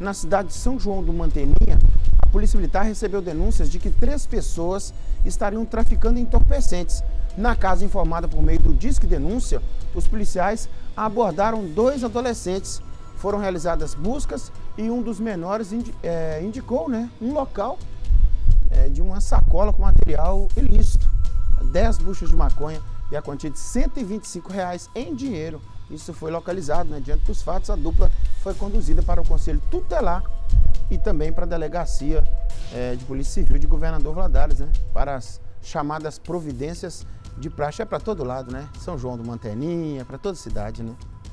na cidade de São João do Manteninha, a Polícia Militar recebeu denúncias de que três pessoas estariam traficando entorpecentes. Na casa informada por meio do Disque Denúncia, os policiais abordaram dois adolescentes. Foram realizadas buscas e um dos menores indi é, indicou né, um local é, de uma sacola com material ilícito. 10 buchas de maconha e a quantia de 125 reais em dinheiro. Isso foi localizado, né? Diante dos fatos, a dupla foi conduzida para o Conselho Tutelar e também para a Delegacia é, de Polícia Civil de Governador Valadares, né? Para as chamadas providências de praxe. É para todo lado, né? São João do Manteninha, para toda cidade, né?